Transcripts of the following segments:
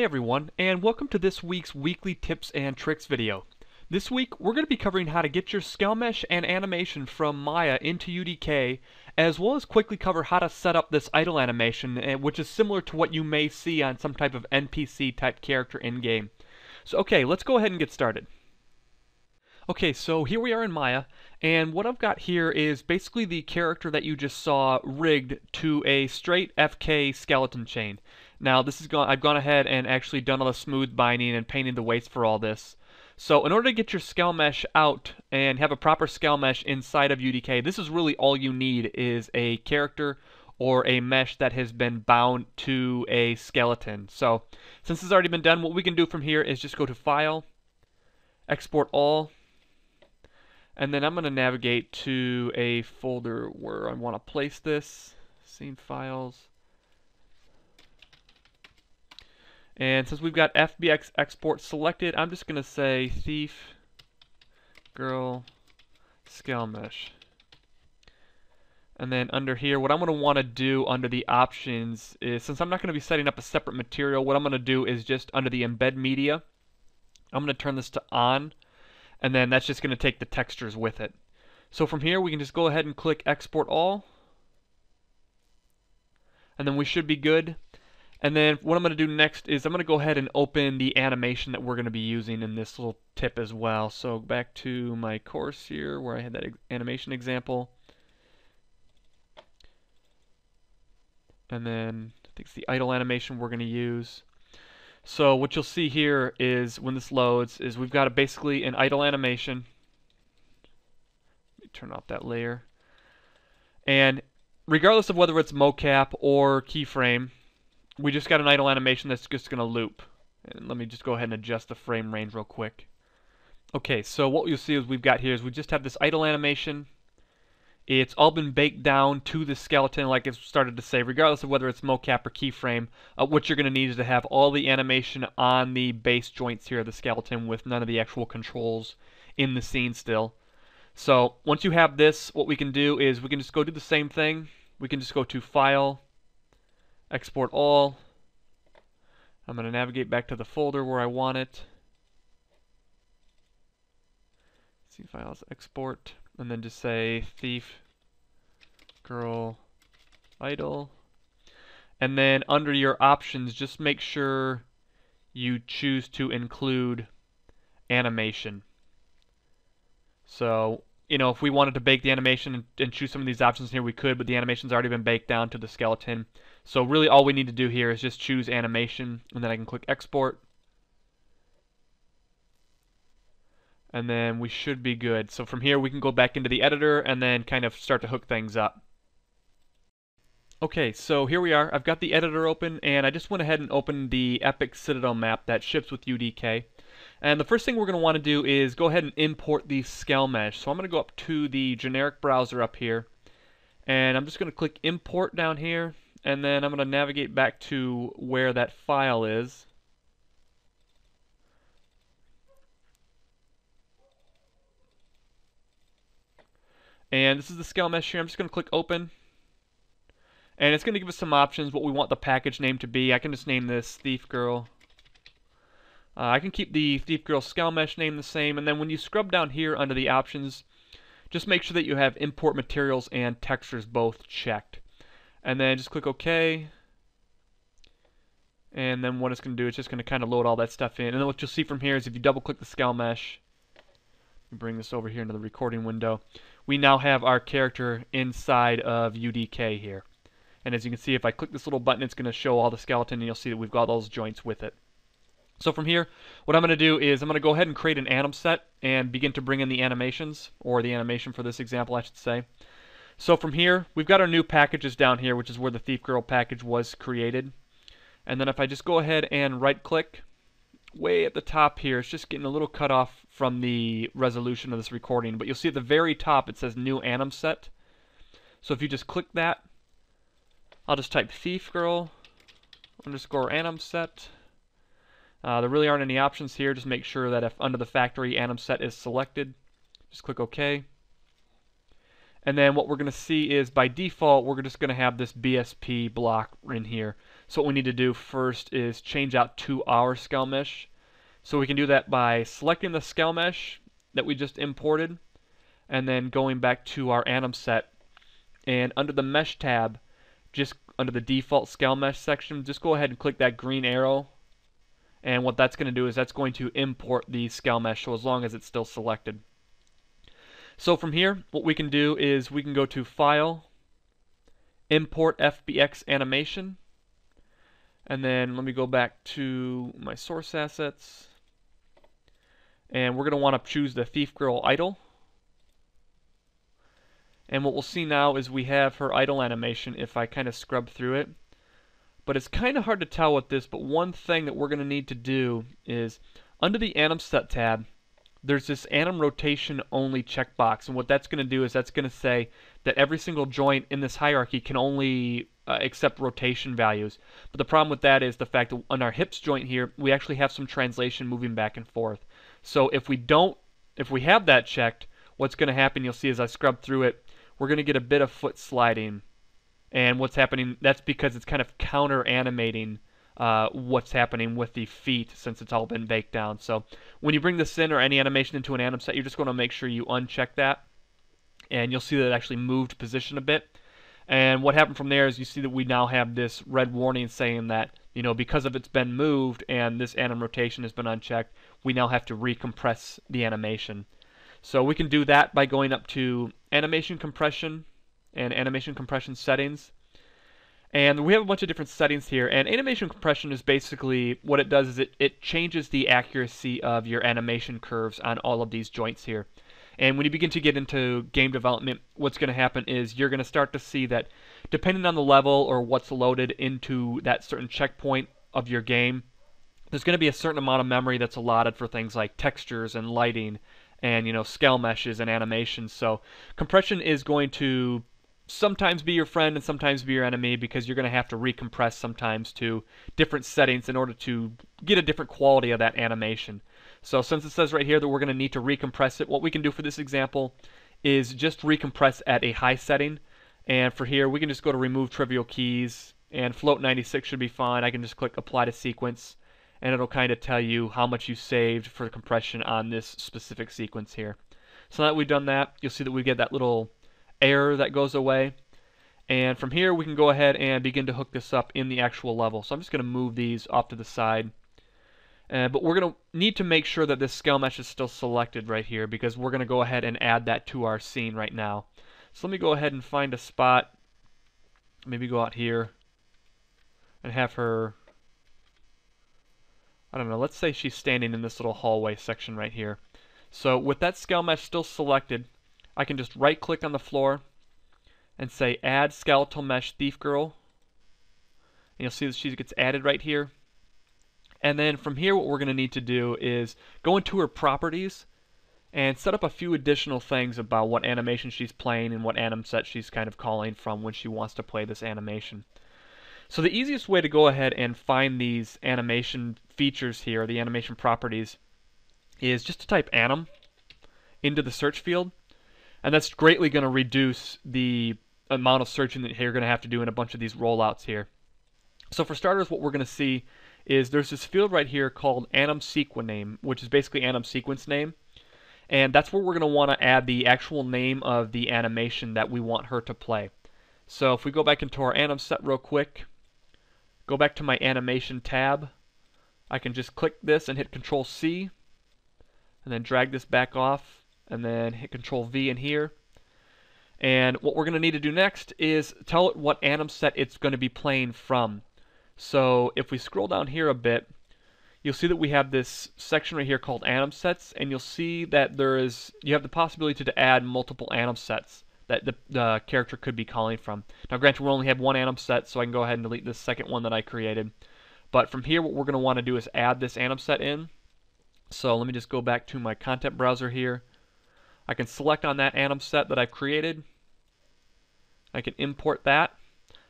Hey everyone, and welcome to this week's weekly tips and tricks video. This week, we're going to be covering how to get your skelmesh and animation from Maya into UDK, as well as quickly cover how to set up this idle animation, eh, which is similar to what you may see on some type of NPC type character in-game. So okay, let's go ahead and get started. Okay, so here we are in Maya, and what I've got here is basically the character that you just saw rigged to a straight FK skeleton chain. Now this is gone, I've gone ahead and actually done all the smooth binding and painting the weights for all this. So in order to get your skelmesh out and have a proper skelmesh inside of UDK, this is really all you need is a character or a mesh that has been bound to a skeleton. So since it's already been done, what we can do from here is just go to File, Export All, and then I'm going to navigate to a folder where I want to place this, Scene Files, And since we've got FBX export selected, I'm just going to say thief girl skelmesh. And then under here, what I'm going to want to do under the options is, since I'm not going to be setting up a separate material, what I'm going to do is just under the embed media, I'm going to turn this to on, and then that's just going to take the textures with it. So from here, we can just go ahead and click export all, and then we should be good. And then what I'm going to do next is I'm going to go ahead and open the animation that we're going to be using in this little tip as well. So back to my course here where I had that animation example. And then I think it's the idle animation we're going to use. So what you'll see here is when this loads is we've got a, basically an idle animation. Let me turn off that layer. And regardless of whether it's mocap or keyframe, we just got an idle animation that's just going to loop. And let me just go ahead and adjust the frame range real quick. Okay, so what you'll see is we've got here is we just have this idle animation. It's all been baked down to the skeleton, like I started to say, regardless of whether it's mocap or keyframe. Uh, what you're going to need is to have all the animation on the base joints here of the skeleton with none of the actual controls in the scene still. So once you have this, what we can do is we can just go do the same thing. We can just go to File, export all. I'm going to navigate back to the folder where I want it. See files, export, and then just say thief girl idle. And then under your options, just make sure you choose to include animation. So, you know, if we wanted to bake the animation and, and choose some of these options here, we could, but the animation's already been baked down to the skeleton. So really all we need to do here is just choose animation and then I can click export. And then we should be good. So from here we can go back into the editor and then kind of start to hook things up. Okay, so here we are. I've got the editor open and I just went ahead and opened the Epic Citadel map that ships with UDK. And the first thing we're going to want to do is go ahead and import the skelmesh. So I'm going to go up to the generic browser up here and I'm just going to click import down here and then I'm going to navigate back to where that file is. And this is the skelmesh here. I'm just going to click open. And it's going to give us some options, what we want the package name to be. I can just name this Thief Girl. Uh, I can keep the Thief Girl skelmesh name the same. And then when you scrub down here under the options, just make sure that you have import materials and textures both checked and then just click OK. And then what it's going to do, it's just going to kind of load all that stuff in. And then what you'll see from here is if you double click the skelmesh, bring this over here into the recording window, we now have our character inside of UDK here. And as you can see, if I click this little button, it's going to show all the skeleton, and you'll see that we've got all those joints with it. So from here, what I'm going to do is I'm going to go ahead and create an anim set and begin to bring in the animations, or the animation for this example, I should say. So from here, we've got our new packages down here, which is where the Thief Girl package was created. And then if I just go ahead and right click, way at the top here, it's just getting a little cut off from the resolution of this recording, but you'll see at the very top it says new anim set. So if you just click that, I'll just type Thief Girl underscore anim set. Uh, there really aren't any options here, just make sure that if under the factory anim set is selected, just click OK. And then what we're going to see is by default, we're just going to have this BSP block in here. So what we need to do first is change out to our skelmesh. So we can do that by selecting the skelmesh that we just imported and then going back to our anim set and under the mesh tab just under the default skelmesh section just go ahead and click that green arrow and what that's going to do is that's going to import the skelmesh so as long as it's still selected. So from here what we can do is we can go to file import FBX animation and then let me go back to my source assets. And we're going to want to choose the thief girl idle and what we'll see now is we have her idle animation if I kind of scrub through it but it's kind of hard to tell with this, but one thing that we're going to need to do is under the anim set tab, there's this anim rotation only checkbox. And what that's going to do is that's going to say that every single joint in this hierarchy can only uh, accept rotation values. But the problem with that is the fact that on our hips joint here, we actually have some translation moving back and forth. So if we don't, if we have that checked, what's going to happen, you'll see as I scrub through it, we're going to get a bit of foot sliding and what's happening that's because it's kind of counter animating uh, what's happening with the feet since it's all been baked down. So when you bring this in or any animation into an anim set you're just going to make sure you uncheck that and you'll see that it actually moved position a bit. And what happened from there is you see that we now have this red warning saying that you know because of it's been moved and this anim rotation has been unchecked we now have to recompress the animation. So we can do that by going up to animation compression and animation compression settings. And we have a bunch of different settings here, and animation compression is basically what it does is it, it changes the accuracy of your animation curves on all of these joints here. And when you begin to get into game development, what's going to happen is you're going to start to see that depending on the level or what's loaded into that certain checkpoint of your game, there's going to be a certain amount of memory that's allotted for things like textures and lighting and you know scale meshes and animations. So compression is going to sometimes be your friend and sometimes be your enemy because you're going to have to recompress sometimes to different settings in order to get a different quality of that animation. So since it says right here that we're going to need to recompress it, what we can do for this example is just recompress at a high setting. And for here, we can just go to remove trivial keys and float 96 should be fine. I can just click apply to sequence and it'll kind of tell you how much you saved for compression on this specific sequence here. So now that we've done that, you'll see that we get that little error that goes away. And from here we can go ahead and begin to hook this up in the actual level. So I'm just going to move these off to the side. Uh, but we're going to need to make sure that this skelmesh is still selected right here because we're going to go ahead and add that to our scene right now. So let me go ahead and find a spot. Maybe go out here and have her I don't know, let's say she's standing in this little hallway section right here. So with that skelmesh still selected, I can just right click on the floor and say add skeletal mesh thief girl. And you'll see that she gets added right here. And then from here what we're going to need to do is go into her properties and set up a few additional things about what animation she's playing and what anim set she's kind of calling from when she wants to play this animation. So the easiest way to go ahead and find these animation features here, the animation properties, is just to type anim into the search field and that's greatly going to reduce the amount of searching that you're going to have to do in a bunch of these rollouts here. So for starters, what we're going to see is there's this field right here called anim sequence name, which is basically anim sequence name. And that's where we're going to want to add the actual name of the animation that we want her to play. So if we go back into our anim set real quick, go back to my animation tab, I can just click this and hit Control C, and then drag this back off and then hit Control V in here. And what we're going to need to do next is tell it what anim set it's going to be playing from. So if we scroll down here a bit, you'll see that we have this section right here called anim sets, and you'll see that there is you have the possibility to add multiple anim sets that the, the character could be calling from. Now granted we only have one anim set, so I can go ahead and delete this second one that I created. But from here what we're going to want to do is add this anim set in. So let me just go back to my content browser here I can select on that anim set that I've created. I can import that.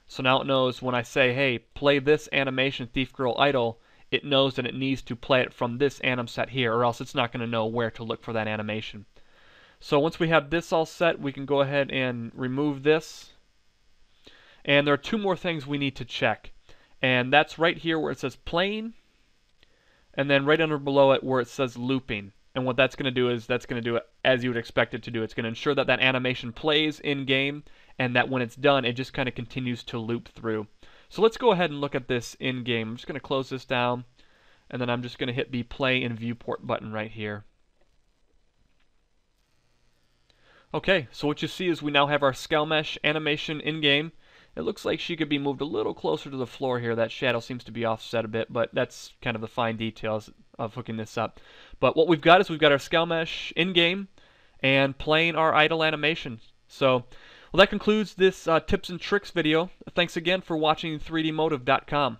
So now it knows when I say, hey, play this animation Thief Girl Idle, it knows that it needs to play it from this anim set here, or else it's not going to know where to look for that animation. So once we have this all set, we can go ahead and remove this. And there are two more things we need to check. And that's right here where it says playing, and then right under below it where it says looping. And what that's going to do is that's going to do it as you would expect it to do. It's going to ensure that that animation plays in game and that when it's done, it just kind of continues to loop through. So let's go ahead and look at this in game. I'm just going to close this down and then I'm just going to hit the play in viewport button right here. Okay, so what you see is we now have our skelmesh animation in game. It looks like she could be moved a little closer to the floor here. That shadow seems to be offset a bit, but that's kind of the fine details of hooking this up. But what we've got is we've got our skelmesh in game and playing our idle animation. So, well, that concludes this uh, tips and tricks video. Thanks again for watching 3dmotive.com.